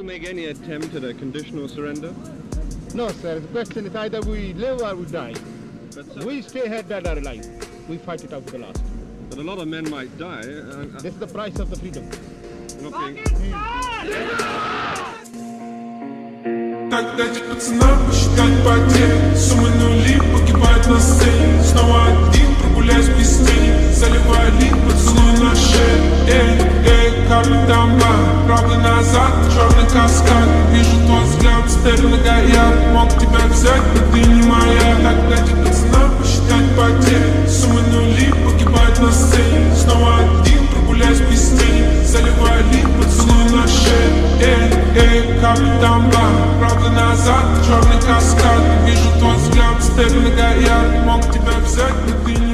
you make any attempt at a conditional surrender? No, sir. The question is either we live or we die. But, sir, We stay here dead or alive. We fight it out to the last. but a lot of men might die. Uh, uh, This is the price of the freedom. okay. Так дайте пацанам посчитать потери Суммы капитан Бар Правда назад, черный каскад. Вижу твой взгляд, стель многояд Мог тебя взять, но ты не моя. Так дайте пацанам посчитать потери Суммы нули погибают на сцене. Снова один прогуляюсь без тени Заливаю лик, поцелуй на шее. Эй, эй, капитан Бар Правда назад, черный каскад. Вижу твой взгляд, степь многояд Мог тебя взять, но